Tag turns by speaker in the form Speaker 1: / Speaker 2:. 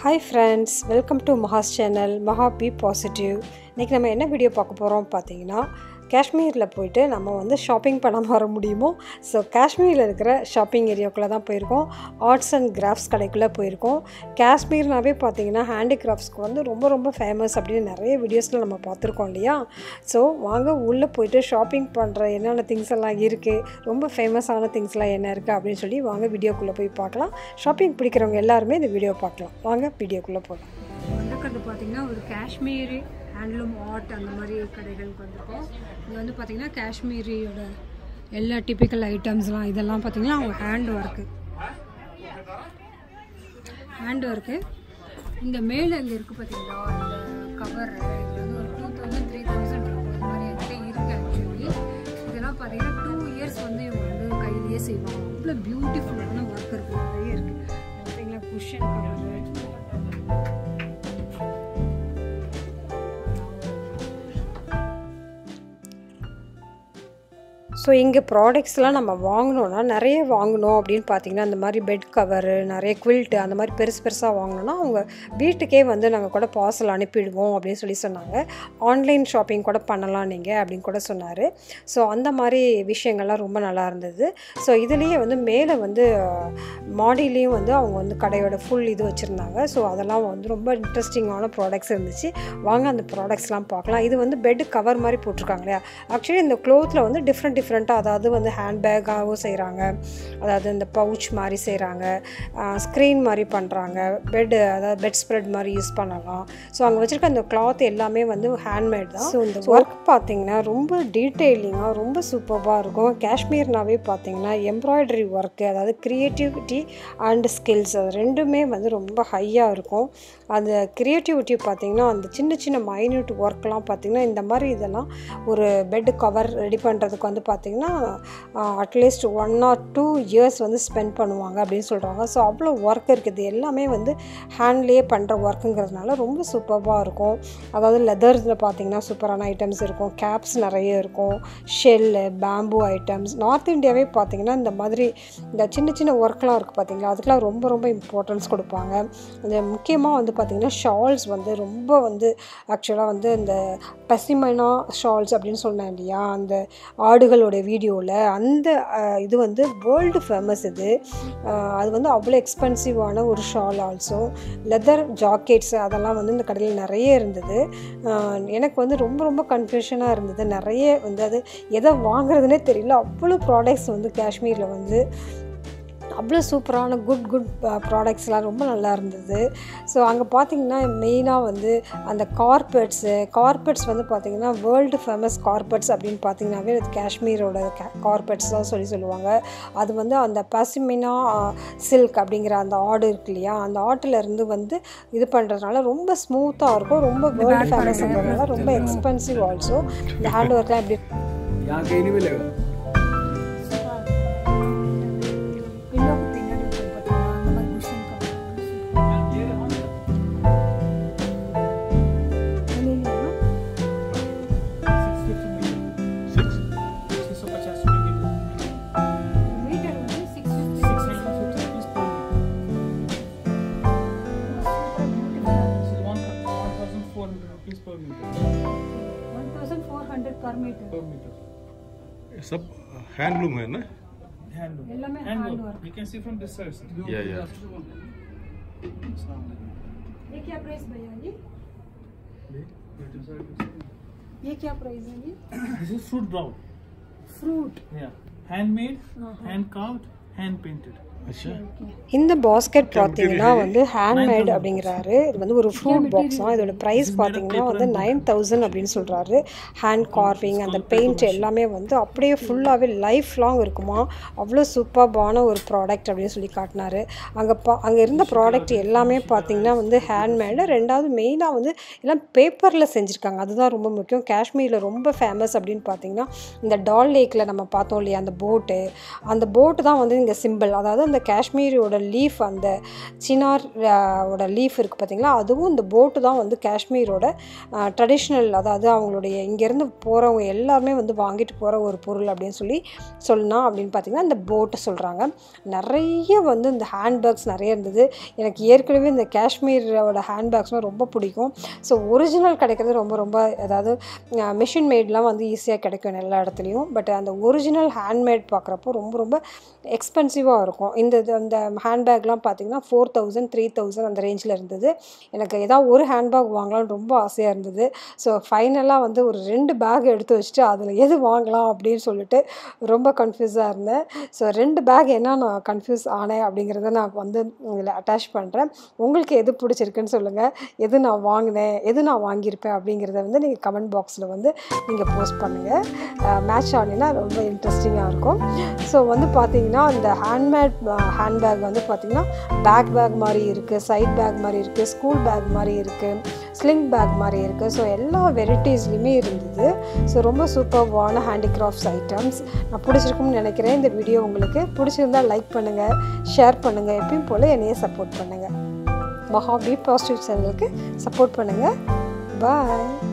Speaker 1: Hi friends welcome to Maha's channel Maha be positive இன்றைக்கி நம்ம என்ன வீடியோ பார்க்க போகிறோம் பார்த்தீங்கன்னா காஷ்மீரில் போயிட்டு நம்ம வந்து ஷாப்பிங் பண்ணாமல் வர முடியுமோ? ஸோ காஷ்மீரில் இருக்கிற ஷாப்பிங் ஏரியாவுக்குள்ளே தான் போயிருக்கோம். ஆர்ட்ஸ் அண்ட் கிராஃப்ட்ஸ் கடைக்குள்ளே போயிருக்கோம். காஷ்மீர்னாவே பார்த்தீங்கன்னா ஹேண்டிகிராஃப்ட்ஸ்க்கு வந்து ரொம்ப ரொம்ப ஃபேமஸ் அப்படின்னு நிறைய வீடியோஸில் நம்ம பார்த்துருக்கோம் இல்லையா? ஸோ வாங்க உள்ளே போயிட்டு ஷாப்பிங் பண்ணுற என்னென்ன திங்ஸ் எல்லாம் இருக்குது ரொம்ப ஃபேமஸான திங்ஸ்லாம் என்ன இருக்குது அப்படின்னு சொல்லி வாங்க வீடியோக்குள்ளே போய் பார்க்கலாம். ஷாப்பிங் பிடிக்கிறவங்க எல்லாருமே இந்த வீடியோ பார்க்கலாம். வாங்க வீடியோக்குள்ளே போகலாம். வந்து பார்த்தீங்கன்னா ஒரு காஷ்மீரி ஹேண்ட்லூம் ஆர்ட் அந்த மாதிரி கடைகளுக்கு வந்திருக்கோம். இங்கே வந்து பார்த்திங்கன்னா காஷ்மீரியோட எல்லா டிப்பிக்கல் ஐட்டம்ஸ்லாம் இதெல்லாம் பார்த்திங்கன்னா அவங்க ஹேண்ட் ஒர்க்கு ஹேண்ட் ஒர்க்கு இந்த மேலே இங்கே இருக்குது பார்த்தீங்களா இந்த கவர் இது வந்து ஒரு டூ தௌசண்ட் த்ரீ தௌசண்ட் இருக்கும். இது மாதிரி என்கிட்ட இருக்குது ஆக்சுவலி இதெல்லாம் பார்த்தீங்கன்னா டூ இயர்ஸ் வந்து இவங்க வந்து கையிலேயே செய்வாங்க. அவ்வளோ பியூட்டிஃபுல்லான ஒர்க் இருக்குது நிறைய இருக்குது ஸோ இங்கே ப்ராடக்ட்ஸ்லாம் நம்ம வாங்கினோன்னா நிறைய வாங்கணும் அப்படின்னு பார்த்தீங்கன்னா அந்த மாதிரி பெட் கவரு நிறைய குவில்ட்டு அந்த மாதிரி பெருசு பெருசாக வாங்கினோன்னா அவங்க வீட்டுக்கே வந்து நாங்கள் கூட பார்சல் அனுப்பிடுவோம் அப்படின்னு சொல்லி சொன்னாங்க. ஆன்லைன் ஷாப்பிங் கூட பண்ணலாம் நீங்கள் அப்படின்னு கூட சொன்னார். ஸோ அந்த மாதிரி விஷயங்கள்லாம் ரொம்ப நல்லா இருந்தது. ஸோ இதுலேயே வந்து மேலே வந்து மாடிலையும் வந்து அவங்க வந்து கடையோட ஃபுல் இது வச்சுருந்தாங்க. ஸோ அதெல்லாம் வந்து ரொம்ப இன்ட்ரெஸ்டிங்கான ப்ராடக்ட்ஸ் இருந்துச்சு. வாங்க அந்த ப்ராடக்ட்ஸ்லாம் பார்க்கலாம். இது வந்து பெட் கவர் மாதிரி போட்டிருக்காங்க இல்லையா? ஆக்சுவலி இந்த க்ளோத்தில் வந்து டிஃப்ரெண்ட் டிஃப்ரெண்ட்டாக அதாவது வந்து ஹேண்ட்பேக்காகவும் செய்கிறாங்க அதாவது இந்த பவுச் மாதிரி செய்கிறாங்க ஸ்க்ரீன் மாதிரி பண்ணுறாங்க பெட் அதாவது பெட் ஸ்ப்ரெட் மாதிரி யூஸ் பண்ணலாம். ஸோ அங்கே வச்சுருக்க அந்த கிளாத் எல்லாமே வந்து ஹேண்ட்மேட் தான். ஸோ இந்த ஒர்க் பார்த்தீங்கன்னா ரொம்ப டீட்டெயிலிங்காக ரொம்ப சூப்பராக இருக்கும். காஷ்மீர்னாவே பார்த்தீங்கன்னா எம்ப்ராய்டரி ஒர்க்கு அதாவது க்ரியேட்டிவிட்டி அண்ட் ஸ்கில்ஸ் அது ரெண்டுமே வந்து ரொம்ப ஹையாக இருக்கும். அந்த க்ரியேட்டிவிட்டி பார்த்திங்கன்னா அந்த சின்ன சின்ன மைன்யூட் ஒர்க்லாம் பார்த்திங்கன்னா இந்த மாதிரி இதெல்லாம் ஒரு பெட் கவர் ரெடி பண்ணுறதுக்கு வந்து பார்த்திங்கன்னா பார்த்திங்கன்னா at least one or two years வந்து ஸ்பெண்ட் பண்ணுவாங்க அப்படின்னு சொல்கிறாங்க ஸோ அவ்வளோ ஒர்க் இருக்குது. எல்லாமே வந்து ஹேண்ட்லேயே பண்ணுற ஒர்க்குங்கிறதுனால ரொம்ப சூப்பராக இருக்கும். அதாவது லெதர்ஸில் பார்த்திங்கன்னா சூப்பரான ஐட்டம்ஸ் இருக்கும். கேப்ஸ் நிறைய இருக்கும். ஷெல்லு பேம்பு ஐட்டம்ஸ் நார்த் இந்தியாவே பார்த்திங்கன்னா இந்த மாதிரி இந்த சின்ன சின்ன ஒர்க்லாம் இருக்குது பார்த்திங்களா? அதுக்கெலாம் ரொம்ப ரொம்ப இம்பார்ட்டன்ஸ் கொடுப்பாங்க. அந்த முக்கியமாக வந்து பார்த்திங்கன்னா ஷால்ஸ் வந்து ரொம்ப வந்து ஆக்சுவலாக வந்து இந்த பசிமைனா ஷால்ஸ் அப்படின்னு சொன்னேன் இல்லையா? அந்த ஆடுகளோட வீடியோவில் அந்த இது வந்து வேர்ல்டு ஃபேமஸ் இது. அது வந்து அவ்வளோ எக்ஸ்பென்சிவான ஒரு ஷால் ஆல்சோ லெதர் ஜாக்கெட்ஸ் அதெல்லாம் வந்து இந்த கடையில் நிறைய இருந்தது. எனக்கு வந்து ரொம்ப ரொம்ப கன்ஃபியூஷனாக இருந்தது. நிறைய வந்து அது எதை வாங்குறதுனே தெரியல. அவ்வளோ ப்ராடக்ட்ஸ் வந்து காஷ்மீரில் வந்து அவ்வளோ சூப்பரான குட் குட் ப்ராடக்ட்ஸ்லாம் ரொம்ப நல்லா இருந்தது. ஸோ அங்கே பார்த்திங்கன்னா மெயினாக வந்து அந்த கார்பெட்ஸு கார்பெட்ஸ் வந்து பார்த்திங்கன்னா வேர்ல்டு ஃபேமஸ் கார்பெட்ஸ் அப்படின்னு பார்த்தீங்கன்னாவே அது காஷ்மீரோட கார்பெட்ஸ் தான் சொல்லி சொல்லுவாங்க. அது வந்து அந்த பசுமினா சில்க் அப்படிங்கிற அந்த ஆடு இருக்கு இல்லையா? அந்த ஆட்டிலேருந்து வந்து இது பண்ணுறதுனால ரொம்ப ஸ்மூத்தாக இருக்கும். ரொம்ப வேர்ல்டு ஃபேமஸ்ன்றதுனால ரொம்ப எக்ஸ்பென்சிவ் ஆல்சோ இந்த ஹேண்ட் ஒர்க்லாம் எப்படி
Speaker 2: ये
Speaker 3: सब हैंडलूम है ना?
Speaker 1: Handloom handloom
Speaker 2: handloom you can see from this side
Speaker 3: या या
Speaker 1: ये क्या प्राइस भैया जी ये क्या प्राइस है ये?
Speaker 2: This is
Speaker 1: fruit
Speaker 2: brown fruit
Speaker 1: या
Speaker 2: handmade hand carved hand
Speaker 3: painted
Speaker 1: இந்த பாஸ்கெட் பார்த்தீங்கன்னா வந்து ஹேண்ட்மேட் அப்படிங்கிறாரு. இது வந்து ஒரு ஃப்ரூட் பாக்ஸ் தான். இதோட ப்ரைஸ் பார்த்தீங்கன்னா வந்து நைன் தௌசண்ட் அப்படின்னு சொல்கிறாரு ஹேண்ட் கார்விங் அந்த பெயிண்ட் எல்லாமே வந்து அப்படியே ஃபுல்லாகவே லைஃப் லாங் இருக்குமா? அவ்வளோ சூப்பர்பான ஒரு ப்ராடக்ட் அப்படின்னு சொல்லி காட்டினாரு. அங்கே பா அங்கே இருந்த ப்ராடக்ட் எல்லாமே பார்த்தீங்கன்னா வந்து ஹேண்ட்மேடு ரெண்டாவது மெயினாக வந்து எல்லாம் பேப்பரில் செஞ்சுருக்காங்க. அதுதான் ரொம்ப முக்கியம். காஷ்மீரில் ரொம்ப ஃபேமஸ் அப்படின்னு பார்த்தீங்கன்னா இந்த டால் லேக்கில் நம்ம பார்த்தோம் இல்லையா அந்த போட்டு அந்த போட்டு தான் வந்து இங்கே சிம்பிள் அதாவது அந்த காஷ்மீரோட லீஃப் அந்த சினார் ஓட லீஃப் இருக்குது பார்த்தீங்களா அதுவும் இந்த போட்டு தான் வந்து காஷ்மீரோட ட்ரெடிஷ்னல் அதாவது அவங்களுடைய இங்கேருந்து போகிறவங்க எல்லாருமே வந்து வாங்கிட்டு போகிற ஒரு பொருள் அப்படின்னு சொல்லி சொல்லலாம் அப்படின்னு பார்த்தீங்கன்னா இந்த போட்டு சொல்கிறாங்க நிறைய வந்து இந்த ஹேண்ட்பேக்ஸ் நிறைய இருந்தது. எனக்கு ஏற்கனவே இந்த காஷ்மீரோட ஹேண்ட்பேக்ஸ்லாம் ரொம்ப பிடிக்கும். ஸோ ஒரிஜினல் கிடைக்கிறது ரொம்ப ரொம்ப அதாவது மிஷின் மேட்லாம் வந்து ஈஸியாக கிடைக்கும் எல்லா இடத்துலையும். பட் அந்த ஒரிஜினல் ஹேண்ட்மேட் பார்க்குறப்போ ரொம்ப ரொம்ப எக்ஸ்பென்சிவாக இருக்கும். இந்த இது அந்த ஹேண்ட்பேக்லாம் பார்த்தீங்கன்னா ஃபோர் தௌசண்ட் த்ரீ தௌசண்ட் அந்த ரேஞ்சில் இருந்தது. எனக்கு ஏதாவது ஒரு ஹேண்ட்பேக் வாங்கலாம்னு ரொம்ப ஆசையாக இருந்தது. ஸோ ஃபைனலாக வந்து ஒரு ரெண்டு பேக் எடுத்து வச்சுட்டு அதில் எது வாங்கலாம் அப்படின்னு சொல்லிட்டு ரொம்ப கன்ஃபியூஸாக இருந்தேன். ஸோ ரெண்டு பேக் என்ன நான் கன்ஃபியூஸ் ஆனேன் அப்படிங்கிறத நான் வந்து இதில் அட்டாச் பண்ணுறேன் உங்களுக்கு எது பிடிச்சிருக்குன்னு சொல்லுங்கள் எது நான் வாங்கினேன் எது நான் வாங்கியிருப்பேன் அப்படிங்கிறத வந்து நீங்கள் கமெண்ட் பாக்ஸில் வந்து நீங்கள் போஸ்ட் பண்ணுங்கள் மேட்ச் ஆனினா ரொம்ப இன்ட்ரெஸ்டிங்காக இருக்கும். ஸோ வந்து பார்த்தீங்கன்னா இந்த ஹேண்ட்மேட் ஹேண்ட்பேக் வந்து பார்த்திங்கன்னா பேக் பேக் மாதிரி இருக்குது சைட் பேக் மாதிரி இருக்குது ஸ்கூல் பேக் மாதிரி இருக்குது ஸ்லிங் பேக் மாதிரி இருக்குது ஸோ எல்லா வெரைட்டிஸ்லையுமே இருந்தது. ஸோ ரொம்ப சூப்பர்வான ஹேண்டிகிராஃப்ட்ஸ் ஐட்டம்ஸ் நான் பிடிச்சிருக்கும்னு நினைக்கிறேன். இந்த வீடியோ உங்களுக்கு பிடிச்சிருந்தா லைக் பண்ணுங்கள் ஷேர் பண்ணுங்கள் எப்பயும் போல் என்னையே சப்போர்ட் பண்ணுங்கள் மஹாபி பாசிட்டிவ் சேனலுக்கு சப்போர்ட் பண்ணுங்கள் பாய்